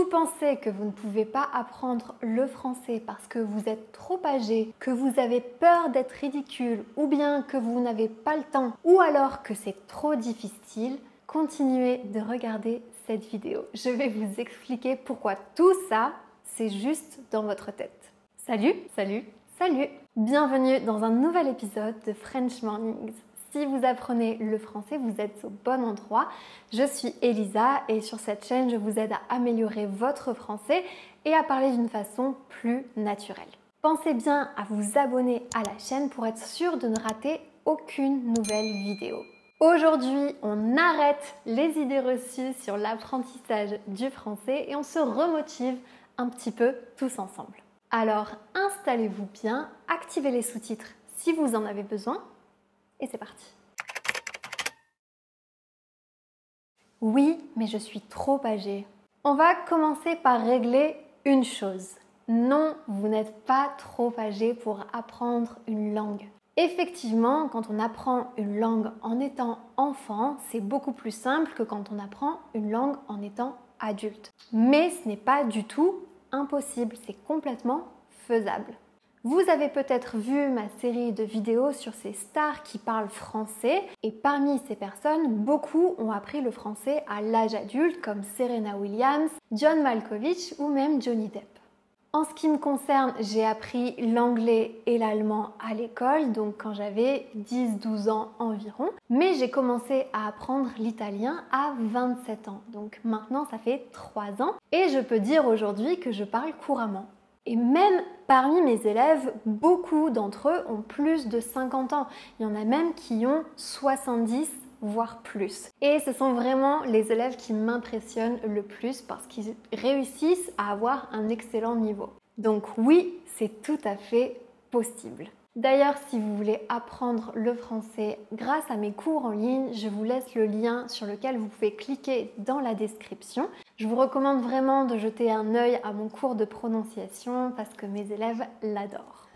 vous pensez que vous ne pouvez pas apprendre le français parce que vous êtes trop âgé, que vous avez peur d'être ridicule ou bien que vous n'avez pas le temps ou alors que c'est trop difficile, continuez de regarder cette vidéo. Je vais vous expliquer pourquoi tout ça, c'est juste dans votre tête. Salut, salut, salut Bienvenue dans un nouvel épisode de French Mornings. Si vous apprenez le français, vous êtes au bon endroit. Je suis Elisa et sur cette chaîne, je vous aide à améliorer votre français et à parler d'une façon plus naturelle. Pensez bien à vous abonner à la chaîne pour être sûr de ne rater aucune nouvelle vidéo. Aujourd'hui, on arrête les idées reçues sur l'apprentissage du français et on se remotive un petit peu tous ensemble. Alors installez-vous bien, activez les sous-titres si vous en avez besoin et c'est parti. Oui, mais je suis trop âgée. On va commencer par régler une chose. Non, vous n'êtes pas trop âgé pour apprendre une langue. Effectivement, quand on apprend une langue en étant enfant, c'est beaucoup plus simple que quand on apprend une langue en étant adulte. Mais ce n'est pas du tout impossible, c'est complètement faisable. Vous avez peut-être vu ma série de vidéos sur ces stars qui parlent français et parmi ces personnes, beaucoup ont appris le français à l'âge adulte comme Serena Williams, John Malkovich ou même Johnny Depp. En ce qui me concerne, j'ai appris l'anglais et l'allemand à l'école, donc quand j'avais 10-12 ans environ, mais j'ai commencé à apprendre l'italien à 27 ans, donc maintenant ça fait 3 ans, et je peux dire aujourd'hui que je parle couramment. Et même parmi mes élèves, beaucoup d'entre eux ont plus de 50 ans. Il y en a même qui ont 70 voire plus. Et ce sont vraiment les élèves qui m'impressionnent le plus parce qu'ils réussissent à avoir un excellent niveau. Donc oui, c'est tout à fait possible. D'ailleurs, si vous voulez apprendre le français grâce à mes cours en ligne, je vous laisse le lien sur lequel vous pouvez cliquer dans la description. Je vous recommande vraiment de jeter un œil à mon cours de prononciation parce que mes élèves l'adorent.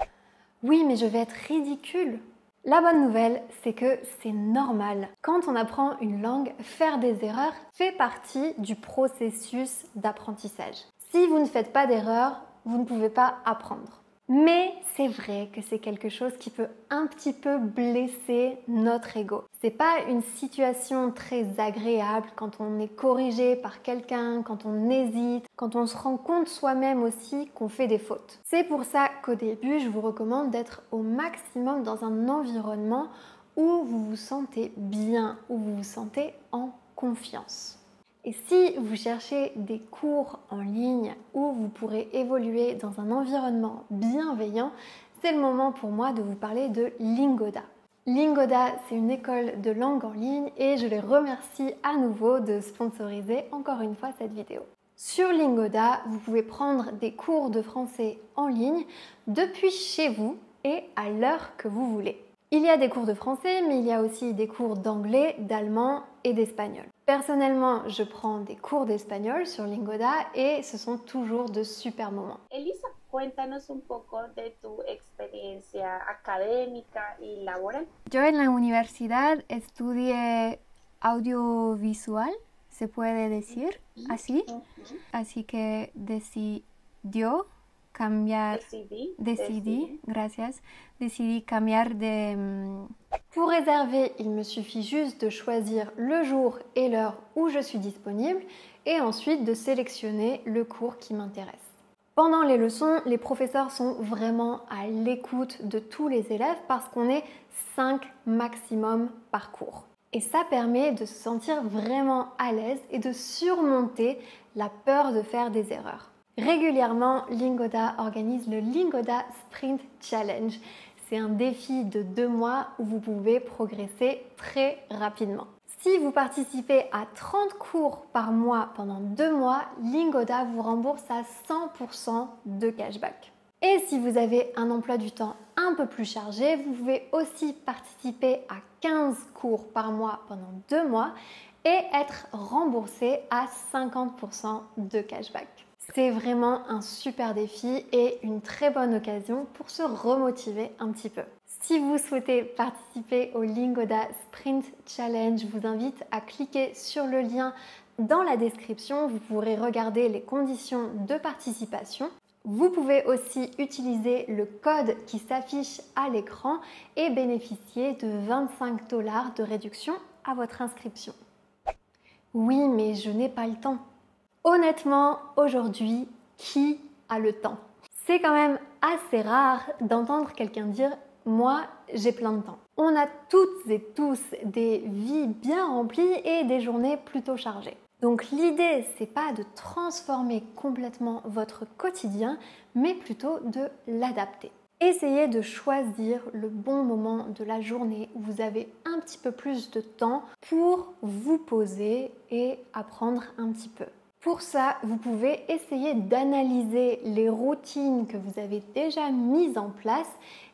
Oui, mais je vais être ridicule. La bonne nouvelle, c'est que c'est normal. Quand on apprend une langue, faire des erreurs fait partie du processus d'apprentissage. Si vous ne faites pas d'erreurs, vous ne pouvez pas apprendre. Mais c'est vrai que c'est quelque chose qui peut un petit peu blesser notre ego. C'est pas une situation très agréable quand on est corrigé par quelqu'un, quand on hésite, quand on se rend compte soi-même aussi qu'on fait des fautes. C'est pour ça qu'au début, je vous recommande d'être au maximum dans un environnement où vous vous sentez bien, où vous vous sentez en confiance. Et si vous cherchez des cours en ligne où vous pourrez évoluer dans un environnement bienveillant, c'est le moment pour moi de vous parler de Lingoda. Lingoda, c'est une école de langue en ligne et je les remercie à nouveau de sponsoriser encore une fois cette vidéo. Sur Lingoda, vous pouvez prendre des cours de français en ligne depuis chez vous et à l'heure que vous voulez. Il y a des cours de français, mais il y a aussi des cours d'anglais, d'allemand et d'espagnol. Personnellement, je prends des cours d'espagnol sur Lingoda et ce sont toujours de super moments. Elisa, cuéntanos un poco de tu experiencia académica y laboral. Yo en la universidad estudié audiovisual, se puede decir así. Así que decidió cambiar. Decidí. Decidí, gracias. Decidí cambiar de. mm, Pour réserver, il me suffit juste de choisir le jour et l'heure où je suis disponible et ensuite de sélectionner le cours qui m'intéresse. Pendant les leçons, les professeurs sont vraiment à l'écoute de tous les élèves parce qu'on est 5 maximum par cours. Et ça permet de se sentir vraiment à l'aise et de surmonter la peur de faire des erreurs. Régulièrement, Lingoda organise le Lingoda Sprint Challenge. C'est un défi de deux mois où vous pouvez progresser très rapidement. Si vous participez à 30 cours par mois pendant deux mois, Lingoda vous rembourse à 100% de cashback. Et si vous avez un emploi du temps un peu plus chargé, vous pouvez aussi participer à 15 cours par mois pendant deux mois et être remboursé à 50% de cashback. C'est vraiment un super défi et une très bonne occasion pour se remotiver un petit peu. Si vous souhaitez participer au Lingoda Sprint Challenge, je vous invite à cliquer sur le lien Dans la description, vous pourrez regarder les conditions de participation. Vous pouvez aussi utiliser le code qui s'affiche à l'écran et bénéficier de 25 dollars de réduction à votre inscription. Oui, mais je n'ai pas le temps. Honnêtement, aujourd'hui, qui a le temps? C'est quand même assez rare d'entendre quelqu'un dire moi, j'ai plein de temps. On a toutes et tous des vies bien remplies et des journées plutôt chargées. Donc l'idée, c'est pas de transformer complètement votre quotidien, mais plutôt de l'adapter. Essayez de choisir le bon moment de la journée où vous avez un petit peu plus de temps pour vous poser et apprendre un petit peu. Pour ça, vous pouvez essayer d'analyser les routines que vous avez déjà mises en place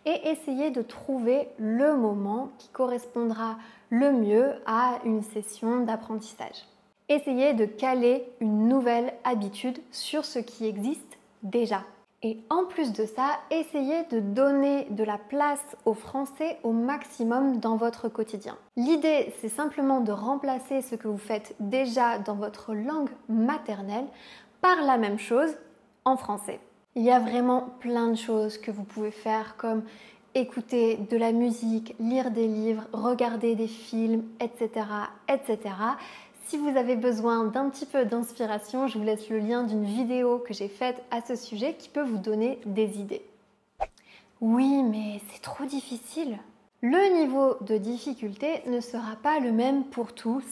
et essayer de trouver le moment qui correspondra le mieux à une session d'apprentissage. Essayez de caler une nouvelle habitude sur ce qui existe déjà. Et en plus de ça, essayez de donner de la place au français au maximum dans votre quotidien. L'idée, c'est simplement de remplacer ce que vous faites déjà dans votre langue maternelle par la même chose en français. Il y a vraiment plein de choses que vous pouvez faire comme écouter de la musique, lire des livres, regarder des films, etc. etc. Si vous avez besoin d'un petit peu d'inspiration, je vous laisse le lien d'une vidéo que j'ai faite à ce sujet qui peut vous donner des idées. Oui, mais c'est trop difficile. Le niveau de difficulté ne sera pas le même pour tous,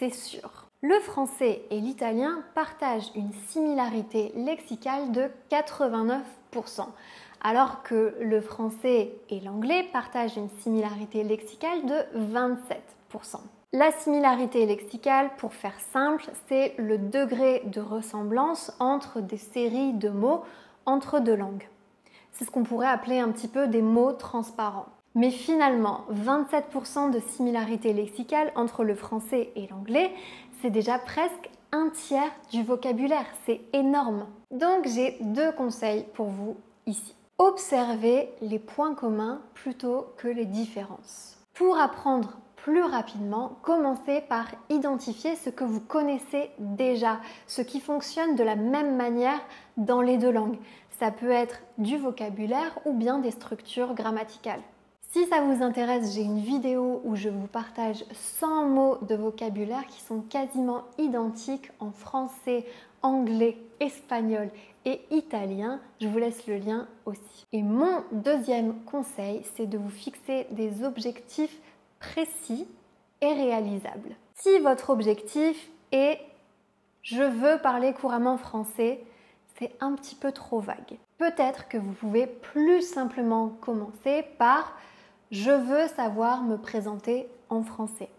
c'est sûr. Le français et l'italien partagent une similarité lexicale de 89%, alors que le français et l'anglais partagent une similarité lexicale de 27%. La similarité lexicale, pour faire simple, c'est le degré de ressemblance entre des séries de mots entre deux langues. C'est ce qu'on pourrait appeler un petit peu des mots transparents. Mais finalement, 27% de similarité lexicale entre le français et l'anglais, c'est déjà presque un tiers du vocabulaire. C'est énorme. Donc j'ai deux conseils pour vous ici. Observez les points communs plutôt que les différences. Pour apprendre plus rapidement, commencez par identifier ce que vous connaissez déjà, ce qui fonctionne de la même manière dans les deux langues. Ça peut être du vocabulaire ou bien des structures grammaticales. Si ça vous intéresse, j'ai une vidéo où je vous partage 100 mots de vocabulaire qui sont quasiment identiques en français, anglais, espagnol et italien. Je vous laisse le lien aussi. Et mon deuxième conseil, c'est de vous fixer des objectifs précis et réalisable. Si votre objectif est je veux parler couramment français, c'est un petit peu trop vague. Peut-être que vous pouvez plus simplement commencer par je veux savoir me présenter en français.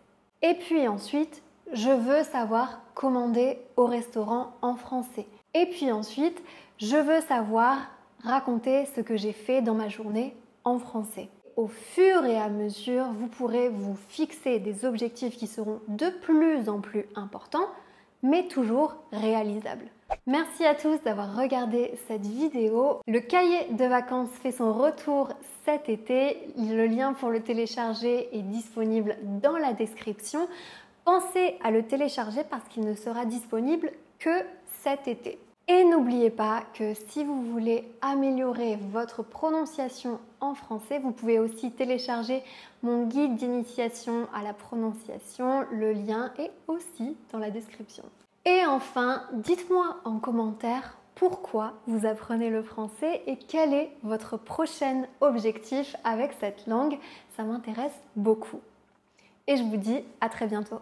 Et puis ensuite, je veux savoir commander au restaurant en français. Et puis ensuite, je veux savoir raconter ce que j'ai fait dans ma journée en français au fur et à mesure, vous pourrez vous fixer des objectifs qui seront de plus en plus importants, mais toujours réalisables. Merci à tous d'avoir regardé cette vidéo. Le cahier de vacances fait son retour cet été. Le lien pour le télécharger est disponible dans la description. Pensez à le télécharger parce qu'il ne sera disponible que cet été. Et n'oubliez pas que si vous voulez améliorer votre prononciation en français, vous pouvez aussi télécharger mon guide d'initiation à la prononciation. Le lien est aussi dans la description. Et enfin, dites-moi en commentaire pourquoi vous apprenez le français et quel est votre prochain objectif avec cette langue. Ça m'intéresse beaucoup. Et je vous dis à très bientôt.